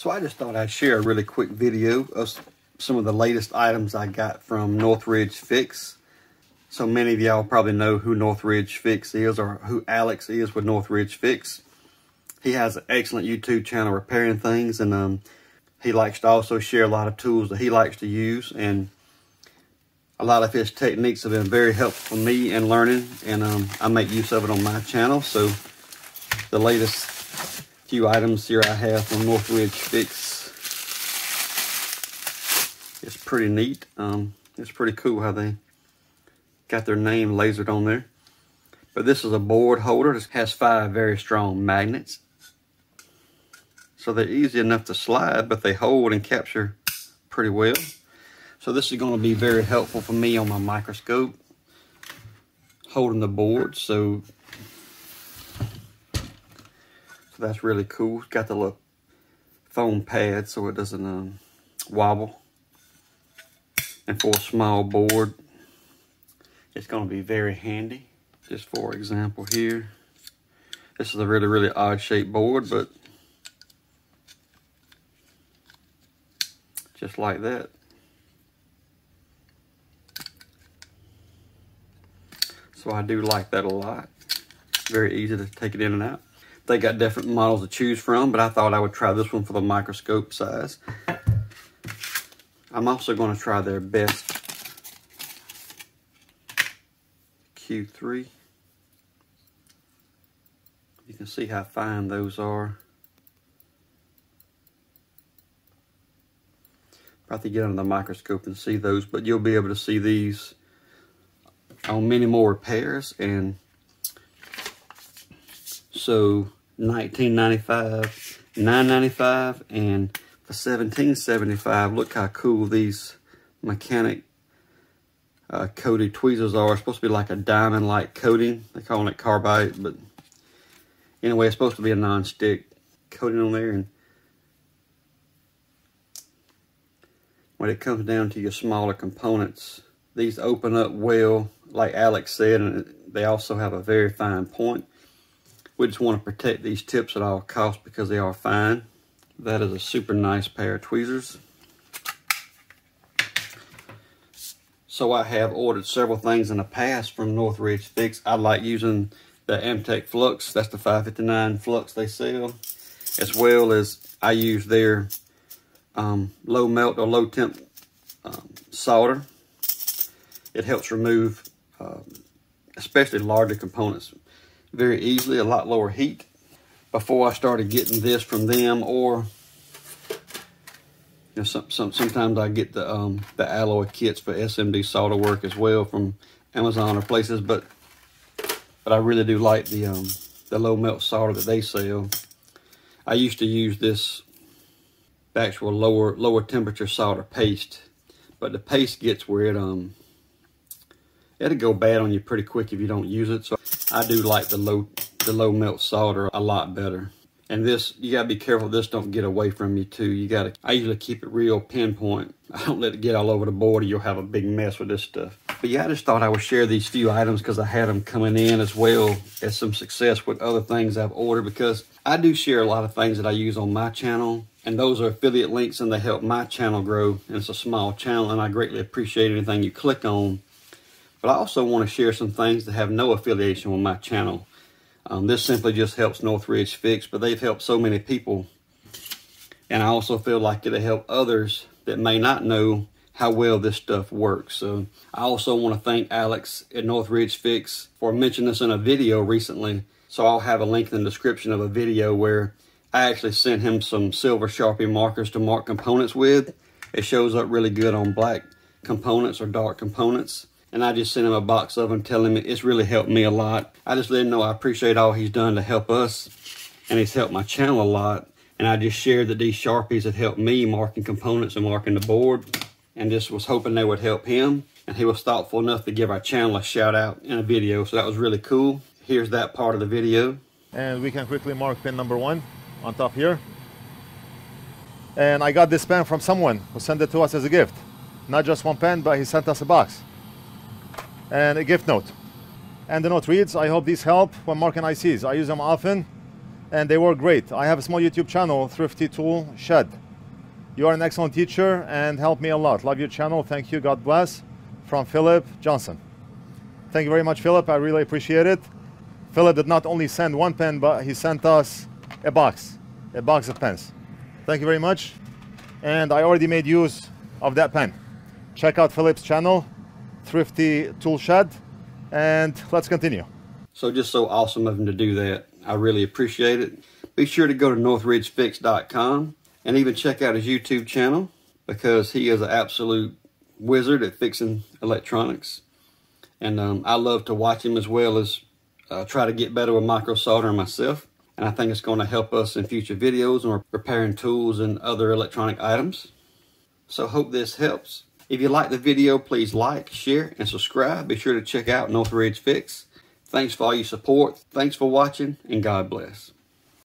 So I just thought I'd share a really quick video of some of the latest items I got from Northridge Fix. So many of y'all probably know who Northridge Fix is or who Alex is with Northridge Fix. He has an excellent YouTube channel repairing things and um, he likes to also share a lot of tools that he likes to use and a lot of his techniques have been very helpful for me in learning and um, I make use of it on my channel. So the latest few items here I have from Northridge Fix. It's pretty neat. Um, it's pretty cool how they got their name lasered on there. But this is a board holder. It has five very strong magnets. So they're easy enough to slide, but they hold and capture pretty well. So this is going to be very helpful for me on my microscope, holding the board. So that's really cool. It's got the little foam pad so it doesn't um, wobble. And for a small board, it's going to be very handy. Just for example here, this is a really, really odd shaped board, but just like that. So I do like that a lot. Very easy to take it in and out. They got different models to choose from, but I thought I would try this one for the microscope size. I'm also going to try their best Q3. You can see how fine those are. I have to get under the microscope and see those, but you'll be able to see these on many more repairs. And so 1995, 995, and for 1775. Look how cool these mechanic uh, coated tweezers are. It's supposed to be like a diamond-like coating. They call it carbide, but anyway, it's supposed to be a non-stick coating on there. And when it comes down to your smaller components, these open up well, like Alex said, and they also have a very fine point. We just want to protect these tips at all costs because they are fine. That is a super nice pair of tweezers. So I have ordered several things in the past from Northridge Fix. I like using the Amtech Flux. That's the 559 Flux they sell. As well as I use their um, low melt or low temp um, solder. It helps remove uh, especially larger components very easily, a lot lower heat. Before I started getting this from them or you know, some, some, sometimes I get the um, the alloy kits for SMD solder work as well from Amazon or places, but but I really do like the um, the low melt solder that they sell. I used to use this actual lower lower temperature solder paste, but the paste gets where it um it'll go bad on you pretty quick if you don't use it. So I do like the low the low melt solder a lot better. And this, you gotta be careful this don't get away from you too. You gotta, I usually keep it real pinpoint. I don't let it get all over the board or you'll have a big mess with this stuff. But yeah, I just thought I would share these few items because I had them coming in as well as some success with other things I've ordered because I do share a lot of things that I use on my channel and those are affiliate links and they help my channel grow. And it's a small channel and I greatly appreciate anything you click on but I also want to share some things that have no affiliation with my channel. Um, this simply just helps Northridge Fix, but they've helped so many people. And I also feel like it'll help others that may not know how well this stuff works. So I also want to thank Alex at Northridge Fix for mentioning this in a video recently. So I'll have a link in the description of a video where I actually sent him some silver Sharpie markers to mark components with. It shows up really good on black components or dark components and I just sent him a box of them telling him it's really helped me a lot. I just let him know I appreciate all he's done to help us and he's helped my channel a lot. And I just shared that these Sharpies had helped me marking components and marking the board and just was hoping they would help him. And he was thoughtful enough to give our channel a shout out in a video. So that was really cool. Here's that part of the video. And we can quickly mark pin number one on top here. And I got this pen from someone who sent it to us as a gift. Not just one pen, but he sent us a box and a gift note. And the note reads, I hope these help when marking ICs. I see's. I use them often and they work great. I have a small YouTube channel, Thrifty Tool Shed. You are an excellent teacher and help me a lot. Love your channel. Thank you. God bless. From Philip Johnson. Thank you very much, Philip. I really appreciate it. Philip did not only send one pen, but he sent us a box, a box of pens. Thank you very much. And I already made use of that pen. Check out Philip's channel, Thrifty Tool Shed, and let's continue. So just so awesome of him to do that. I really appreciate it. Be sure to go to northridgefix.com and even check out his YouTube channel because he is an absolute wizard at fixing electronics. And um, I love to watch him as well as uh, try to get better with micro soldering myself. And I think it's going to help us in future videos on repairing tools and other electronic items. So hope this helps. If you like the video, please like, share, and subscribe. Be sure to check out Northridge Fix. Thanks for all your support. Thanks for watching, and God bless.